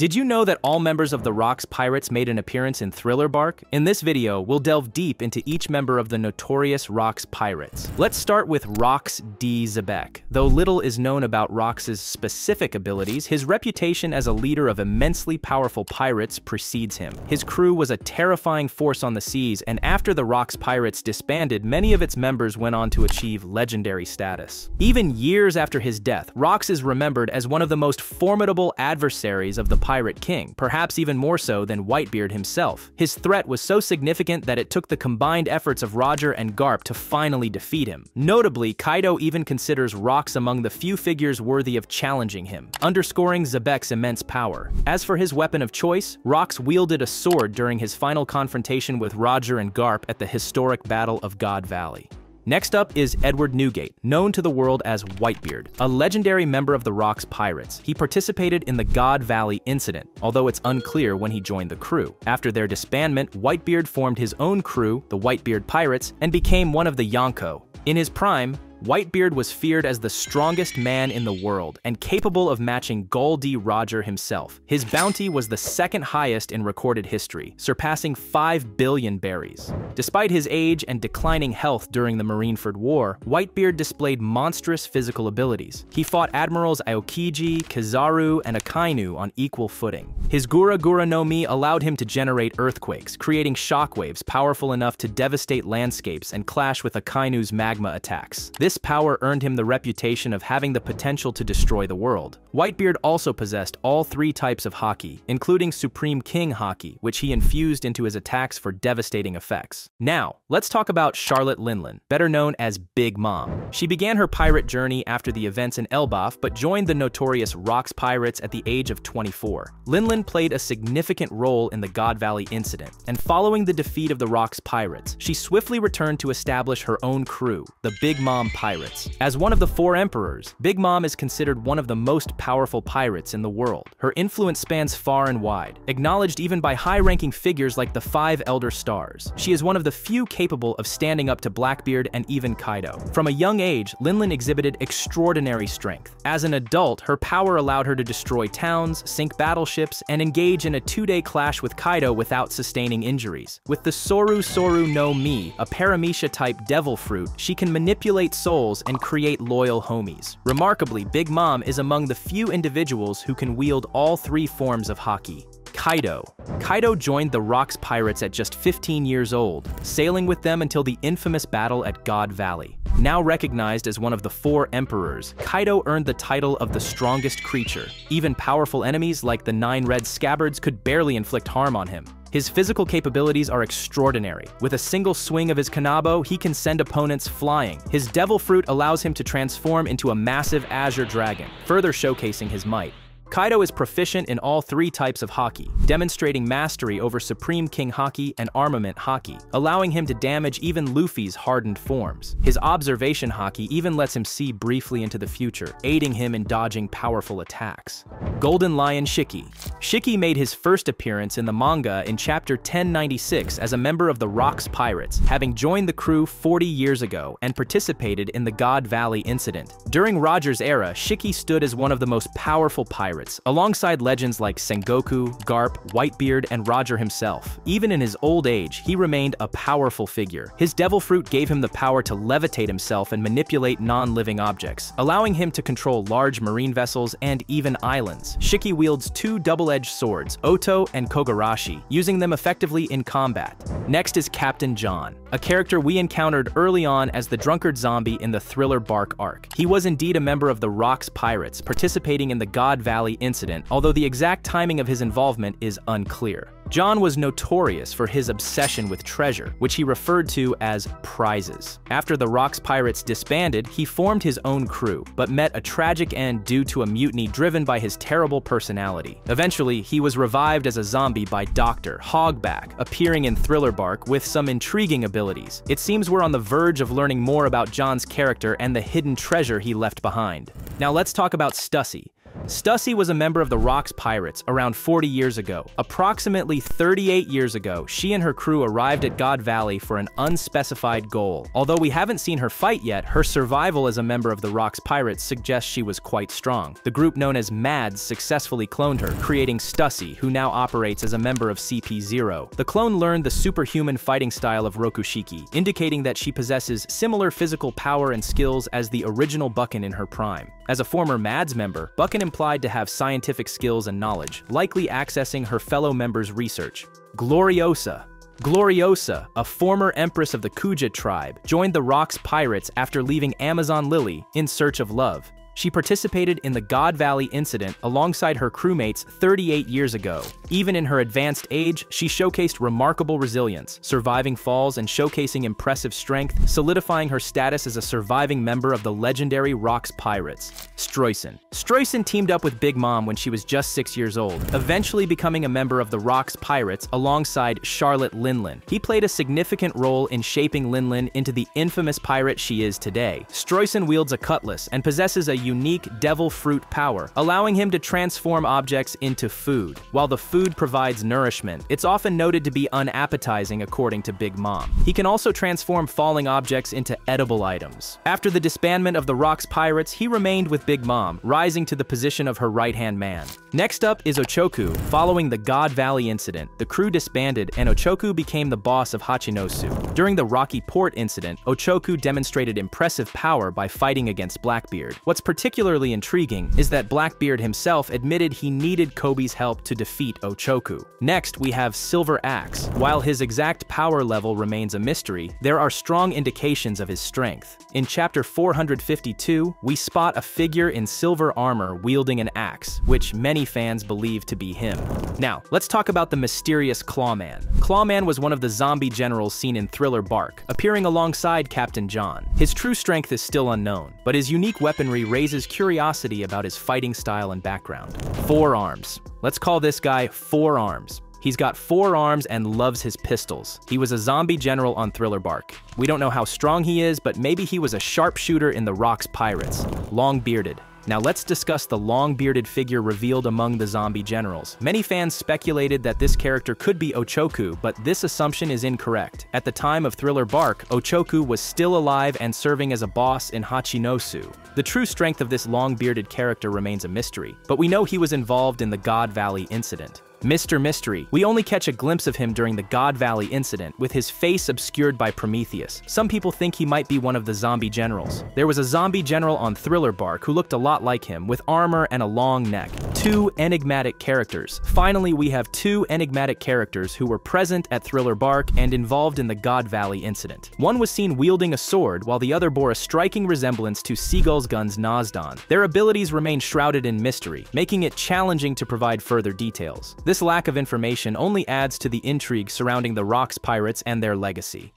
Did you know that all members of the Rocks Pirates made an appearance in Thriller Bark? In this video, we'll delve deep into each member of the notorious Rocks Pirates. Let's start with Rocks D. Xebec. Though little is known about Rocks's specific abilities, his reputation as a leader of immensely powerful pirates precedes him. His crew was a terrifying force on the seas, and after the Rocks Pirates disbanded, many of its members went on to achieve legendary status. Even years after his death, Rocks is remembered as one of the most formidable adversaries of the Pirate King, perhaps even more so than Whitebeard himself. His threat was so significant that it took the combined efforts of Roger and Garp to finally defeat him. Notably, Kaido even considers Rocks among the few figures worthy of challenging him, underscoring Xebec's immense power. As for his weapon of choice, Rocks wielded a sword during his final confrontation with Roger and Garp at the historic Battle of God Valley. Next up is Edward Newgate, known to the world as Whitebeard, a legendary member of the Rocks Pirates. He participated in the God Valley incident, although it's unclear when he joined the crew. After their disbandment, Whitebeard formed his own crew, the Whitebeard Pirates, and became one of the Yonko. In his prime, Whitebeard was feared as the strongest man in the world and capable of matching Gol D. Roger himself. His bounty was the second highest in recorded history, surpassing 5 billion berries. Despite his age and declining health during the Marineford War, Whitebeard displayed monstrous physical abilities. He fought Admirals Aokiji, Kizaru, and Akainu on equal footing. His Gura Gura no Mi allowed him to generate earthquakes, creating shockwaves powerful enough to devastate landscapes and clash with Akainu's magma attacks. This power earned him the reputation of having the potential to destroy the world. Whitebeard also possessed all three types of haki, including Supreme King haki, which he infused into his attacks for devastating effects. Now, let's talk about Charlotte Linlin, better known as Big Mom. She began her pirate journey after the events in Elbaf, but joined the notorious Rocks Pirates at the age of 24. Linlin played a significant role in the God Valley incident, and following the defeat of the Rocks Pirates, she swiftly returned to establish her own crew, the Big Mom Pirates. As one of the four emperors, Big Mom is considered one of the most powerful pirates in the world. Her influence spans far and wide, acknowledged even by high-ranking figures like the Five Elder Stars. She is one of the few capable of standing up to Blackbeard and even Kaido. From a young age, Linlin exhibited extraordinary strength. As an adult, her power allowed her to destroy towns, sink battleships, and engage in a two-day clash with Kaido without sustaining injuries. With the Soru Soru no Mi, a Paramecia-type devil fruit, she can manipulate souls and create loyal homies. Remarkably, Big Mom is among the few individuals who can wield all three forms of haki. Kaido. Kaido joined the Rocks Pirates at just 15 years old, sailing with them until the infamous battle at God Valley. Now recognized as one of the four emperors, Kaido earned the title of the strongest creature. Even powerful enemies like the Nine Red Scabbards could barely inflict harm on him. His physical capabilities are extraordinary. With a single swing of his Kanabo, he can send opponents flying. His Devil Fruit allows him to transform into a massive Azure Dragon, further showcasing his might. Kaido is proficient in all three types of haki, demonstrating mastery over Supreme King Haki and Armament Haki, allowing him to damage even Luffy's hardened forms. His observation haki even lets him see briefly into the future, aiding him in dodging powerful attacks. Golden Lion Shiki. Shiki made his first appearance in the manga in chapter 1096 as a member of the Rocks Pirates, having joined the crew 40 years ago and participated in the God Valley incident. During Roger's era, Shiki stood as one of the most powerful pirates alongside legends like Sengoku, Garp, Whitebeard, and Roger himself. Even in his old age, he remained a powerful figure. His devil fruit gave him the power to levitate himself and manipulate non-living objects, allowing him to control large marine vessels and even islands. Shiki wields two double-edged swords, Oto and Kogarashi, using them effectively in combat. Next is Captain John, a character we encountered early on as the drunkard zombie in the Thriller Bark arc. He was indeed a member of the Rocks Pirates, participating in the God Valley incident, although the exact timing of his involvement is unclear. John was notorious for his obsession with treasure, which he referred to as prizes. After the Rocks Pirates disbanded, he formed his own crew, but met a tragic end due to a mutiny driven by his terrible personality. Eventually, he was revived as a zombie by Dr. Hogback, appearing in Thriller Bark with some intriguing abilities. It seems we're on the verge of learning more about John's character and the hidden treasure he left behind. Now let's talk about Stussy. Stussy was a member of the Rocks Pirates around 40 years ago. Approximately 38 years ago, she and her crew arrived at God Valley for an unspecified goal. Although we haven't seen her fight yet, her survival as a member of the Rocks Pirates suggests she was quite strong. The group known as MADS successfully cloned her, creating Stussy, who now operates as a member of CP0. The clone learned the superhuman fighting style of Rokushiki, indicating that she possesses similar physical power and skills as the original Bucken in her prime. As a former MADS member, Bucken implied to have scientific skills and knowledge, likely accessing her fellow members' research. Gloriosa, Gloriosa, a former empress of the Kuja tribe, joined the Rocks Pirates after leaving Amazon Lily in search of love. She participated in the God Valley incident alongside her crewmates 38 years ago. Even in her advanced age, she showcased remarkable resilience, surviving falls and showcasing impressive strength, solidifying her status as a surviving member of the legendary Rocks Pirates. Streusen. Streusen teamed up with Big Mom when she was just six years old, eventually becoming a member of the Rocks Pirates alongside Charlotte Linlin. He played a significant role in shaping Linlin into the infamous pirate she is today. Streusen wields a cutlass and possesses a unique devil fruit power, allowing him to transform objects into food. While the food provides nourishment, it's often noted to be unappetizing according to Big Mom. He can also transform falling objects into edible items. After the disbandment of the Rocks Pirates, he remained with Big Mom, rising to the position of her right-hand man. Next up is Ochoku. Following the God Valley incident, the crew disbanded and Ochoku became the boss of Hachinosu. During the Rocky Port incident, Ochoku demonstrated impressive power by fighting against Blackbeard. What's particularly intriguing is that Blackbeard himself admitted he needed Koby's help to defeat Ochoku. Next, we have Silver Axe. While his exact power level remains a mystery, there are strong indications of his strength. In chapter 452, we spot a figure in silver armor wielding an axe, which many fans believe to be him. Now, let's talk about the mysterious Clawman. Clawman was one of the zombie generals seen in Thriller Bark, appearing alongside Captain John. His true strength is still unknown, but his unique weaponry raises raises curiosity about his fighting style and background. Four arms. Let's call this guy Four Arms. He's got four arms and loves his pistols. He was a zombie general on Thriller Bark. We don't know how strong he is, but maybe he was a sharpshooter in the Rocks Pirates. Long-bearded. Now let's discuss the long-bearded figure revealed among the zombie generals. Many fans speculated that this character could be Ochoku, but this assumption is incorrect. At the time of Thriller Bark, Ochoku was still alive and serving as a boss in Hachinosu. The true strength of this long-bearded character remains a mystery, but we know he was involved in the God Valley incident. Mr. Mystery. We only catch a glimpse of him during the God Valley incident, with his face obscured by Prometheus. Some people think he might be one of the zombie generals. There was a zombie general on Thriller Bark who looked a lot like him, with armor and a long neck. Two enigmatic characters. Finally, we have two enigmatic characters who were present at Thriller Bark and involved in the God Valley incident. One was seen wielding a sword, while the other bore a striking resemblance to Seagull's Gun's Nozdon. Their abilities remain shrouded in mystery, making it challenging to provide further details. This lack of information only adds to the intrigue surrounding the Rocks pirates and their legacy.